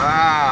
Wow,